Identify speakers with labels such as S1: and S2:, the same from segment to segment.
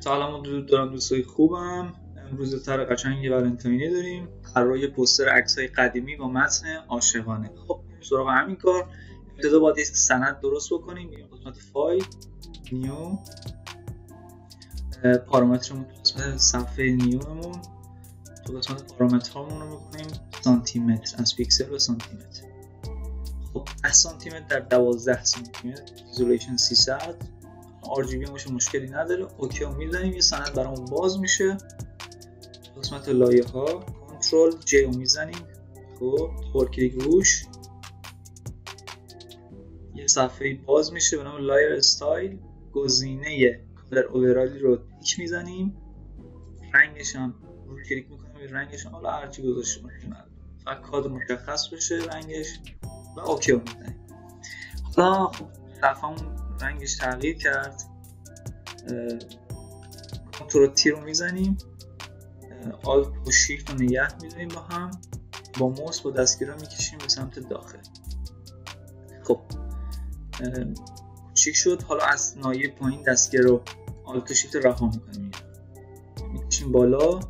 S1: سلام درود دارم دوستای خوبم. امروز طرح قشنگ ولنتاینی داریم. قرار یه پوستر عکسای قدیمی با متن عاشقانه. خب سراغ همین کار. ابتدا باید یک سند درست بکنیم. میریم قسمت فایل. new. پارامترمون تو قسمت صفحه نیومون. تو قسمت پارامترمون رو می‌کنیم سانتی متر از پیکسل به سانتیمتر. 10 سانتی متر در 12 سانتی متر resolution 300 بی باشه مشکلی نداره. OK رو می‌زنیم. یه سند برامون باز میشه. قسمت لایه ها control J رو می‌زنیم. خب کلیک روش. یه صفحه باز میشه به نام layer style گزینه color overlay رو تیک می‌زنیم. رنگش هم رو کلیک می‌کنیم. رنگش هم حالا هرچی گذاشته باشیم فقط کادر مشخص بشه رنگش. و اوکی رو می‌زنیم. حالا خب صفحه رنگش تغییر کرد. کنترل تی رو می‌زنیم. آلت و شیفت رو نگه می‌دونیم با هم. با موس با دستگیر رو می‌کشیم به سمت داخل. خب کوچیک شد؟ حالا از نایه پایین دستگیر رو آلت و شیفت رها می‌کنیم. می‌کشیم بالا.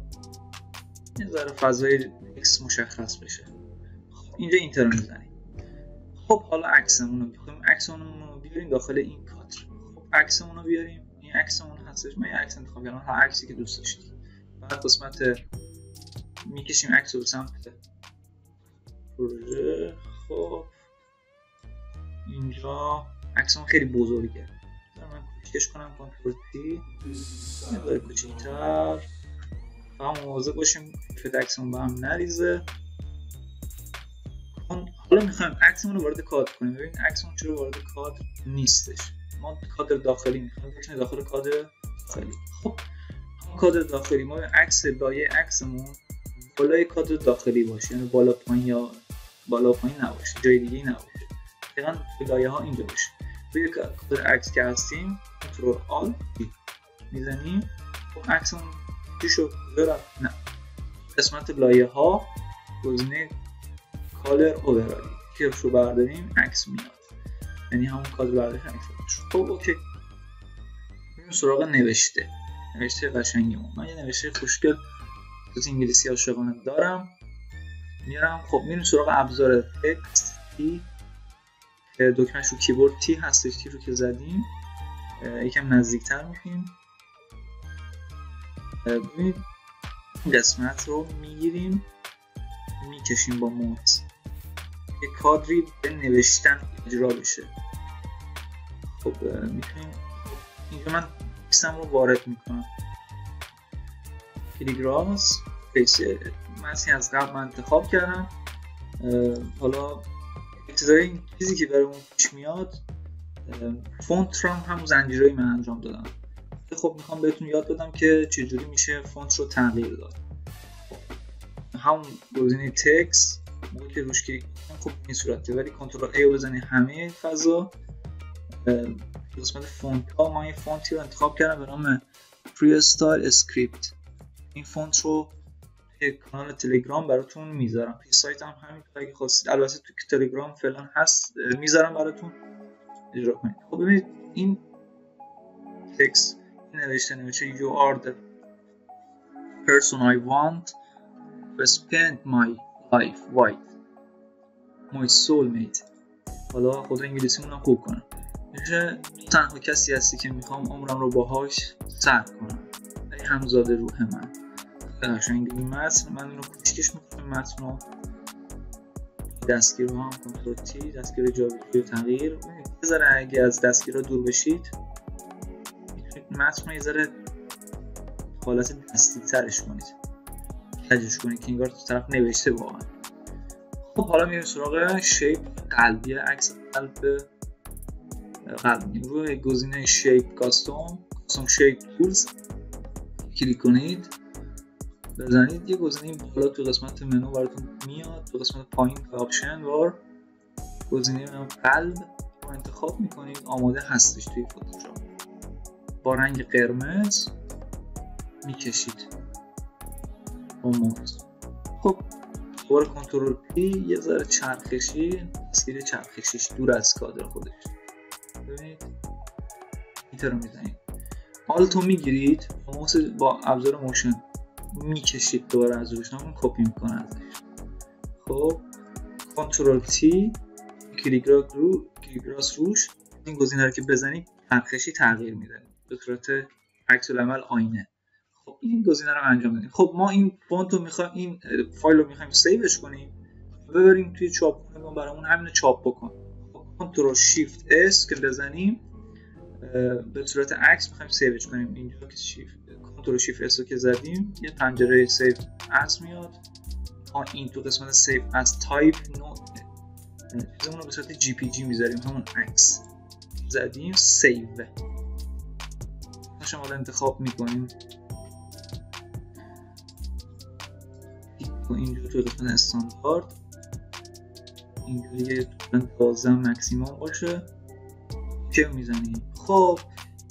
S1: یه ذره فضای اکس مشخص بشه. خب اینجا اینتر می‌زنیم. خب حالا عکسمون رو می‌خوایم. عکسمون رو بیاریم داخل این کادر. خب عکسمون رو بیاریم این عکسمون هستش. من یه عکس انتخاب کردم. هر عکسی که دوست داشتید. بعد قسمت می‌کشیم عکس رو سمت پروژه. خب. اینجا عکسمون خیلی بزرگه. من کوچیکش کنم. کنترل تی کوچیکتر. فقط مواظب باشیم. که عکسمون به هم نریزه. حالا می‌خوایم عکسمون رو وارد کادر کنیم. ببین عکسمون چرا وارد کادر نیستش. ما کادر داخلی می‌خوایم. بکنیم داخل کادر داخلی خب کادر داخلی. ما عکس لایه عکسمون بالای کادر داخلی باشه. یعنی بالا پایین یا بالا پایین نباشه. جای دیگه نباشه. دقیقا لایه ها اینجا باشه. روی کادر عکس که هستیم control L می‌زنیم. خب عکسمون چی شد؟ نه. قسمت لایه ها گزینه color overlay که رو برداریم عکس میاد. یعنی همون کادر برداری عکس خب OK. میریم سراغ نوشته. نوشته قشنگمون من یه نوشته خوشگل تو انگلیسی عاشقانه دارم. میارم. خب میریم سراغ ابزار text T دکمهش رو کیبورد T هستش. T رو که زدیم. یکم نزدیکتر می‌کنیم ببینید قسمت رو می‌گیریم. می‌کشیم با موس یه کادری به نوشتن اجرا بشه. خب می‌تونیم اینجا من text م رو وارد می‌کنم. کلیک راست paste می از قبل من انتخاب کردم. حالا ابتدای این چیزی که برامون پیش میاد فونت رو هم همون زنجیرهایی من انجام دادم. خب می‌خوام بهتون یاد بدم که چجوری میشه فونت رو تغییر داد. همون گزینه تکس موقعی که روش کلیک خب این صورته. ولی control A رو بزنی همه فضا. قسمت فونت ها ما این فونتی رو انتخاب کردم به نام Freestyle Script این فونت رو توی کانال تلگرام براتون می‌ذارم. توی سایت هم همین اگه خواستید. البته تو تلگرام فعلا هست. می‌ذارم براتون. اجرا کنید. خب ببینید این تکس این نوشته نوشته you are the person I want. To spend my life with my soulmate. حالا خدا انگلیسی هم خوب کنم. میشه تنها کسی هستی که می‌خوام عمرم رو باهاش سر کنم. ای همزاده روح من. قشنگ. این متن. من اینو کوچکش می‌کنم متن رو دستگیر رو هم کنترل تی دستگیر جابجایی تغییر. ذره اگه از دستگیر رو دور بشید متن رو یه ذره حالت دستی ترش کنید. کجش کنید که انگار تو طرف نوشته واقعا. خب حالا میریم سراغ شیپ قلبی عکس قلب قلب. روی گزینه shape custom custom shape tools کلیک کنید. بزنید. یه گزینه بالا تو قسمت منو براتون میاد تو قسمت پایین option bar گزینه قلب رو انتخاب می‌کنید. آماده هستش توی فتوشاپ با رنگ دوباره control T یه ذره چرخشی تصویر چرخشیش دور از کادر خودش. ببینید enter رو می‌زنید. alt و می‌گیرید با ابزار motion می‌کشید دوباره از روش همون کپی می‌کنه خب control T کلیک راست رو کلیک راست روش این گزینه رو که بزنید چرخشی تغییر میده. به صورت عکس العمل آینه. خب این گزینه رو انجام بدیم خب ما این فونت رو می‌خوایم این فایل رو می‌خوایم save ش کنیم ببریم توی چاپ کنیم برامون همین چاپ بکن. control shift S که بزنیم به صورت عکس می‌خوایم save ش کنیم. اینجا که shift control shift S رو که زدیم یه پنجره سیو اس میاد. ها این تو قسمت save as type نو چیزمون رو به صورت JPG می‌ذاریم همون عکس. زدیم save شما انتخاب می‌کنیم. اینجا تو قسمت استاندارد اینجوری دوازده مکسیموم باشه. که می‌زنیم خب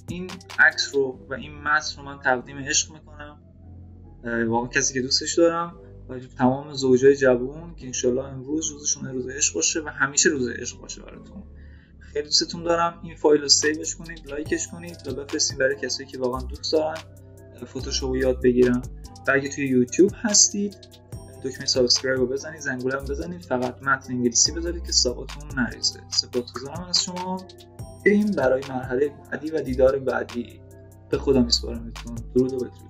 S1: این عکس رو و این متن رو من تقدیم عشق می‌کنم. واقعا کسی که دوستش دارم و تمام زوجای جوون که انشالله امروز روزشون روز عشق باشه و همیشه روز عشق باشه براتون. خیلی دوستتون دارم. این فایل رو سیوش کنید لایکش کنید و بفرستید برای کسایی که واقعا دوست دارن فتوشاپ یاد بگیرن. و اگه توی یوتیوب هستید دکمه subscribe رو بزنید زنگوله رو بزنید فقط متن انگلیسی بذارید که ساقاتون نریزه. سپاسگزارم از شما. این برای مرحله بعدی و دیدار بعدی. به خدا میسپارمتون. درود و بدرود.